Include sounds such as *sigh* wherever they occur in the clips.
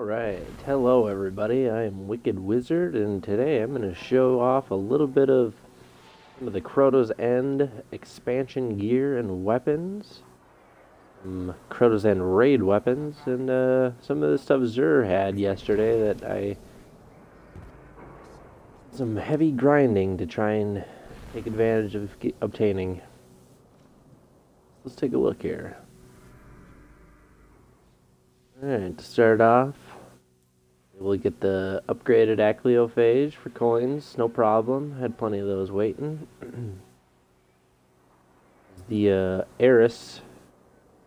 Alright, hello everybody, I am Wicked Wizard, and today I'm going to show off a little bit of some of the Crota's End expansion gear and weapons. Some Crota's End raid weapons, and uh, some of the stuff Xur had yesterday that I... Some heavy grinding to try and take advantage of obtaining. Let's take a look here. Alright, to start off, we'll get the upgraded Achlyophage for coins, no problem. Had plenty of those waiting. *clears throat* the uh, Eris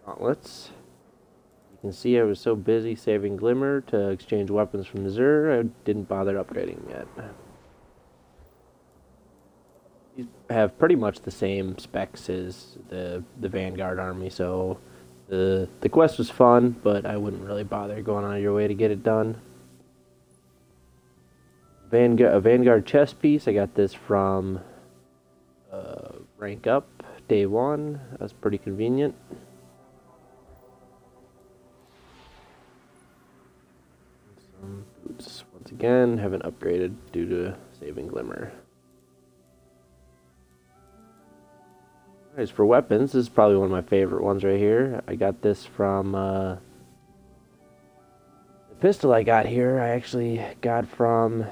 gauntlets. You can see I was so busy saving Glimmer to exchange weapons from Xur, I didn't bother upgrading yet. These have pretty much the same specs as the the Vanguard army, so the the quest was fun, but I wouldn't really bother going of your way to get it done. Vanguard a Vanguard chess piece. I got this from uh, rank up day one. That's pretty convenient. Some boots once again haven't upgraded due to saving glimmer. As for weapons, this is probably one of my favorite ones right here. I got this from uh, the pistol I got here. I actually got from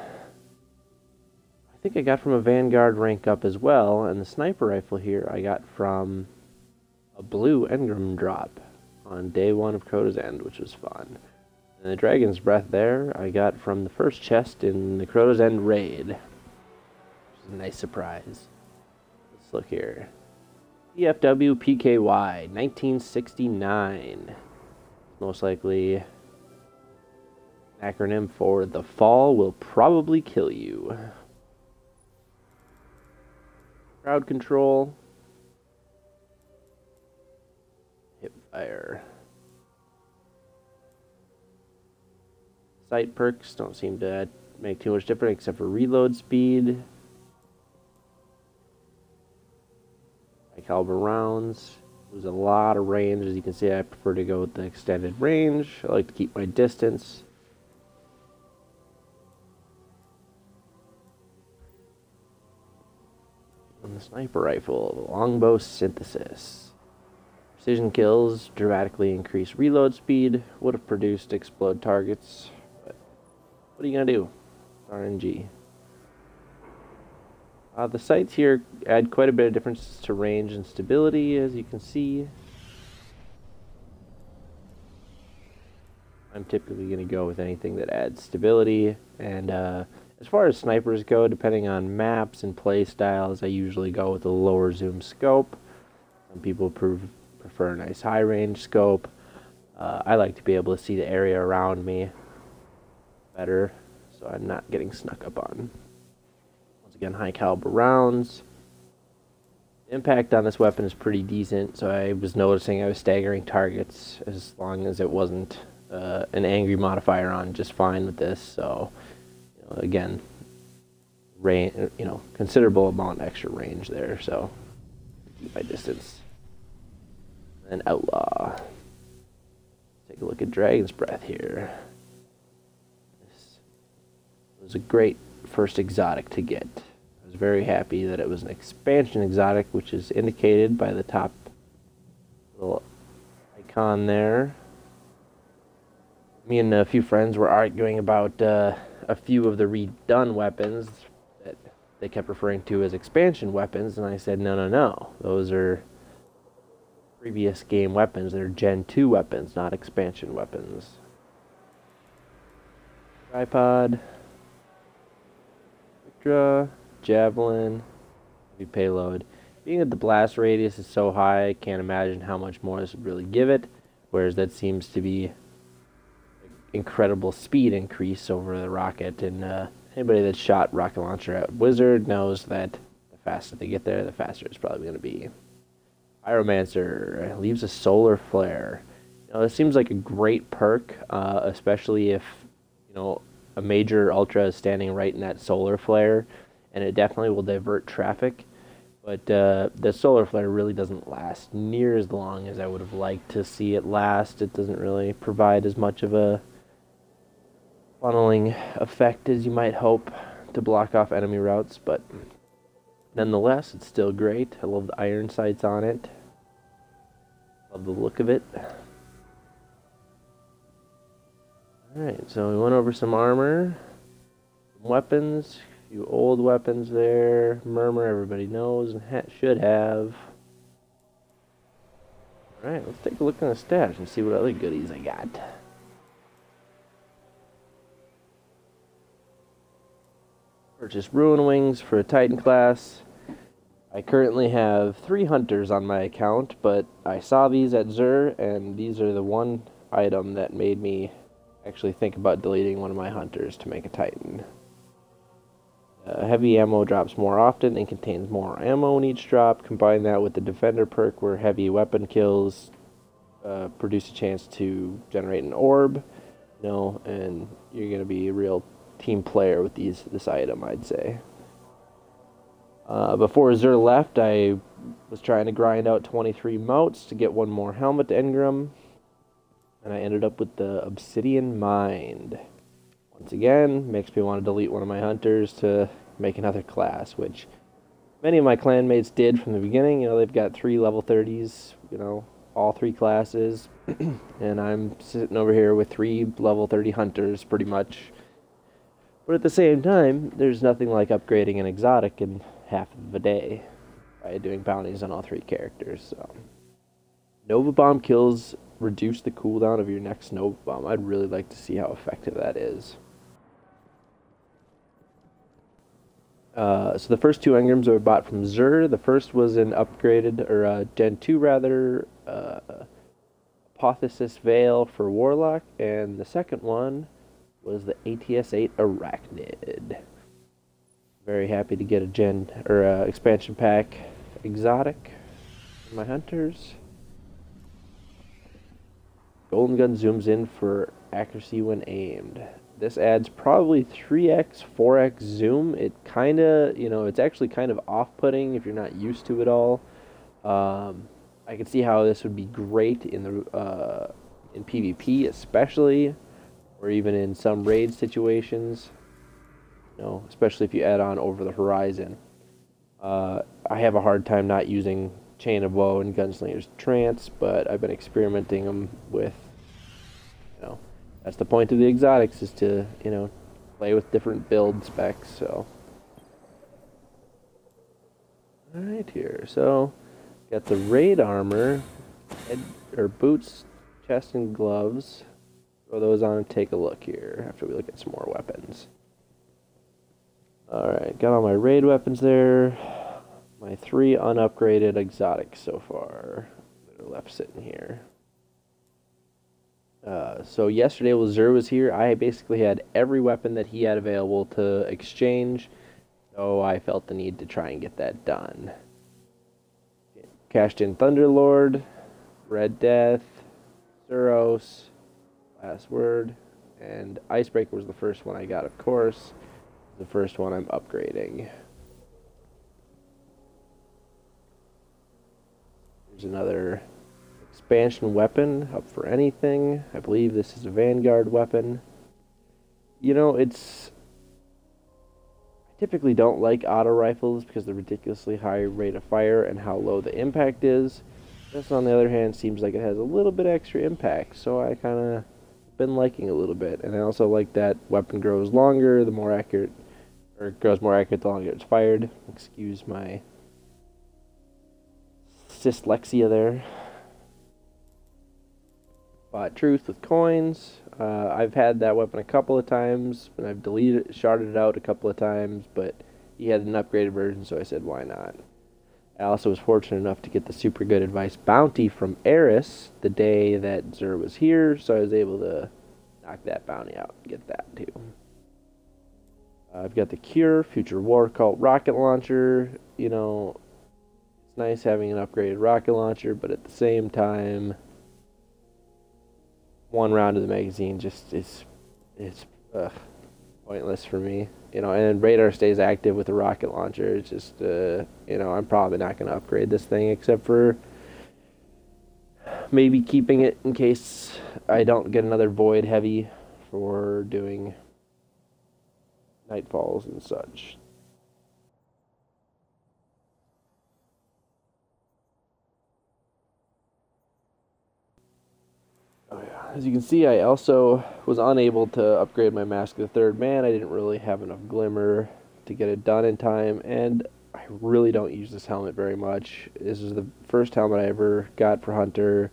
think I got from a Vanguard rank up as well, and the sniper rifle here I got from a blue Engram drop on day one of Crota's End, which was fun. And the Dragon's Breath there I got from the first chest in the Crota's End raid, which is a nice surprise. Let's look here. TFW PKY 1969. Most likely acronym for The Fall Will Probably Kill You. Crowd control. Hip fire. Sight perks don't seem to make too much difference except for reload speed. high caliber rounds. There's a lot of range. As you can see, I prefer to go with the extended range. I like to keep my distance. Sniper rifle, longbow synthesis. Precision kills dramatically increase reload speed. Would have produced explode targets, but what are you gonna do? It's RNG. Uh, the sights here add quite a bit of difference to range and stability, as you can see. I'm typically going to go with anything that adds stability. And uh, as far as snipers go, depending on maps and play styles, I usually go with a lower zoom scope. Some people prefer a nice high range scope. Uh, I like to be able to see the area around me better, so I'm not getting snuck up on. Once again, high caliber rounds. Impact on this weapon is pretty decent, so I was noticing I was staggering targets as long as it wasn't uh, an angry modifier on just fine with this. So, again, range, you know, considerable amount extra range there. So, keep my distance. And outlaw. Take a look at Dragon's Breath here. This was a great first exotic to get. I was very happy that it was an expansion exotic, which is indicated by the top little icon there. Me and a few friends were arguing about uh, a few of the redone weapons that they kept referring to as expansion weapons, and I said, no, no, no. Those are previous game weapons. They're Gen 2 weapons, not expansion weapons. Tripod. Spectra, Javelin, heavy payload. Being that the blast radius is so high, I can't imagine how much more this would really give it. Whereas that seems to be incredible speed increase over the rocket. And uh, anybody that's shot rocket launcher at Wizard knows that the faster they get there, the faster it's probably going to be. Pyromancer leaves a solar flare. You know, this seems like a great perk, uh, especially if you know a major ultra is standing right in that solar flare, and it definitely will divert traffic. But uh, the solar flare really doesn't last near as long as I would have liked to see it last. It doesn't really provide as much of a funneling effect as you might hope to block off enemy routes, but nonetheless, it's still great. I love the iron sights on it. Love the look of it. Alright, so we went over some armor, some weapons, a few old weapons there. Murmur, everybody knows and ha should have. Alright, let's take a look in the stash and see what other goodies I got. Purchase Ruin Wings for a Titan class. I currently have three hunters on my account, but I saw these at Xur, and these are the one item that made me actually think about deleting one of my hunters to make a Titan. Uh, heavy ammo drops more often and contains more ammo in each drop. Combine that with the Defender perk, where heavy weapon kills uh, produce a chance to generate an orb, you know, and you're going to be a real team player with these this item, I'd say. Uh, before Xur left, I was trying to grind out 23 motes to get one more helmet to Engram, and I ended up with the Obsidian Mind. Once again, makes me want to delete one of my hunters to make another class, which many of my clanmates did from the beginning. You know, they've got three level 30s, you know, all three classes, *clears throat* and I'm sitting over here with three level 30 hunters pretty much but at the same time, there's nothing like upgrading an exotic in half of a day by doing bounties on all three characters. So. Nova Bomb kills reduce the cooldown of your next Nova Bomb. I'd really like to see how effective that is. Uh, so the first two engrams were bought from Xur. The first was an upgraded, or uh, Gen 2 rather, uh, Apotheosis Veil for Warlock, and the second one was the ATS-8 Arachnid. Very happy to get a gen or uh, expansion pack exotic for my hunters. Golden gun zooms in for accuracy when aimed. This adds probably 3x, 4x zoom. It kind of, you know, it's actually kind of off-putting if you're not used to it all. Um, I can see how this would be great in the uh, in PvP, especially or even in some raid situations. You know, especially if you add on over the horizon. Uh, I have a hard time not using Chain of Woe and Gunslinger's Trance, but I've been experimenting them with. You know, that's the point of the exotics is to you know play with different build specs. So. Alright here, so got the raid armor, head, or boots, chest and gloves, throw those on and take a look here after we look at some more weapons. Alright, got all my raid weapons there. My three unupgraded exotics so far that are left sitting here. Uh, so yesterday while Xur was here, I basically had every weapon that he had available to exchange. So I felt the need to try and get that done. Cashed in Thunderlord, Red Death, Suros, last word. And Icebreaker was the first one I got, of course. The first one I'm upgrading. There's another expansion weapon up for anything. I believe this is a Vanguard weapon. You know, it's. I typically don't like auto rifles because the ridiculously high rate of fire and how low the impact is. This, on the other hand, seems like it has a little bit extra impact, so I kind of been liking a little bit. And I also like that weapon grows longer, the more accurate, or grows more accurate the longer it's fired. Excuse my dyslexia there. Bought Truth with coins. Uh, I've had that weapon a couple of times, and I've deleted, it, sharded it out a couple of times, but he had an upgraded version, so I said, why not? I also was fortunate enough to get the super good advice bounty from Eris the day that Xur was here, so I was able to knock that bounty out and get that too. Uh, I've got the Cure, Future War Cult rocket launcher. You know, it's nice having an upgraded rocket launcher, but at the same time, one round of the magazine just is, it's, ugh. Pointless for me. You know, and radar stays active with the rocket launcher. It's just, uh, you know, I'm probably not going to upgrade this thing except for maybe keeping it in case I don't get another void heavy for doing nightfalls and such. As you can see, I also was unable to upgrade my Mask of the Third Man. I didn't really have enough glimmer to get it done in time, and I really don't use this helmet very much. This is the first helmet I ever got for Hunter,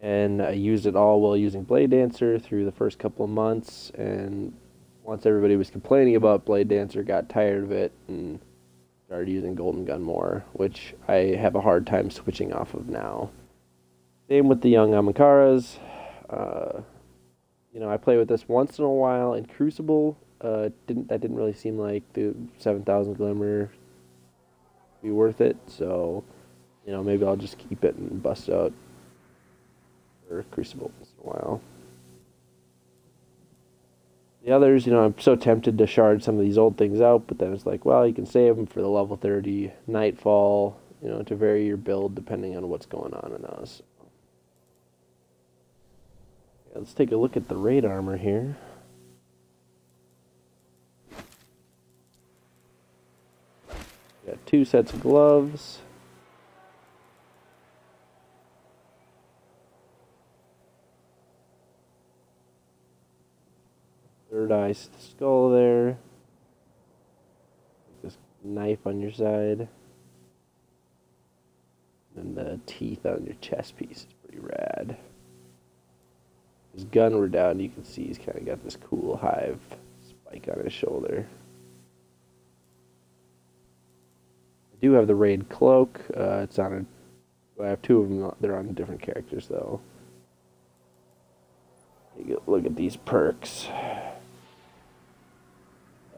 and I used it all while using Blade Dancer through the first couple of months, and once everybody was complaining about Blade Dancer, got tired of it, and started using Golden Gun more, which I have a hard time switching off of now. Same with the young Ahamkaras. Uh, you know, I play with this once in a while in Crucible. Uh, didn't that didn't really seem like the seven thousand glimmer be worth it. So, you know, maybe I'll just keep it and bust out for Crucible once in a while. The others, you know, I'm so tempted to shard some of these old things out, but then it's like, well, you can save them for the level 30 Nightfall, you know, to vary your build depending on what's going on in those. Let's take a look at the raid armor here. Got two sets of gloves. Third eye skull there. This knife on your side. And the teeth on your chest piece is pretty rad his gun were down, you can see he's kind of got this cool hive spike on his shoulder. I do have the raid cloak. Uh, it's on a. I have two of them. They're on different characters though. Look at these perks.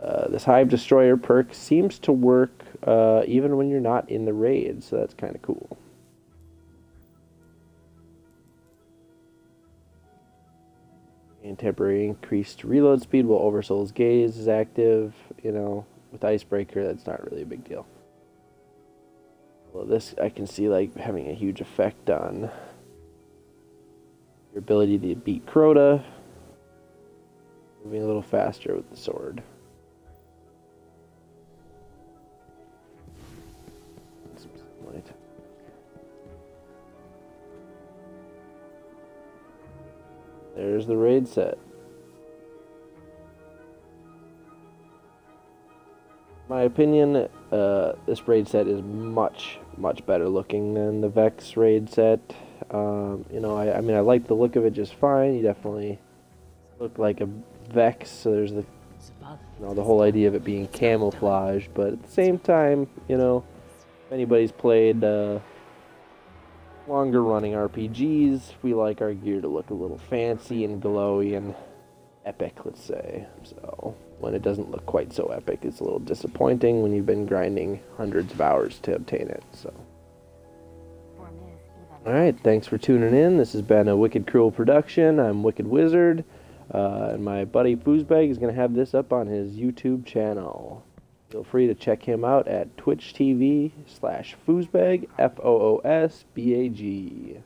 Uh, this Hive Destroyer perk seems to work uh, even when you're not in the raid, so that's kind of cool. And temporary increased reload speed while Oversoul's Gaze is active. You know, with Icebreaker, that's not really a big deal. Well, this I can see like having a huge effect on your ability to beat Crota. Moving a little faster with the sword. There's the raid set. My opinion, uh, this raid set is much, much better looking than the Vex raid set. Um, you know, I, I mean, I like the look of it just fine. You definitely look like a Vex, so there's the, you know, the whole idea of it being camouflage. But at the same time, you know, if anybody's played uh, longer running RPGs, we like our gear to look a little fancy and glowy and epic, let's say. So when it doesn't look quite so epic, it's a little disappointing when you've been grinding hundreds of hours to obtain it. So. All right, thanks for tuning in. This has been a Wicked Cruel production. I'm Wicked Wizard, uh, and my buddy Foosbag is going to have this up on his YouTube channel. Feel free to check him out at Twitch TV slash Foosbag, F O O S B A G.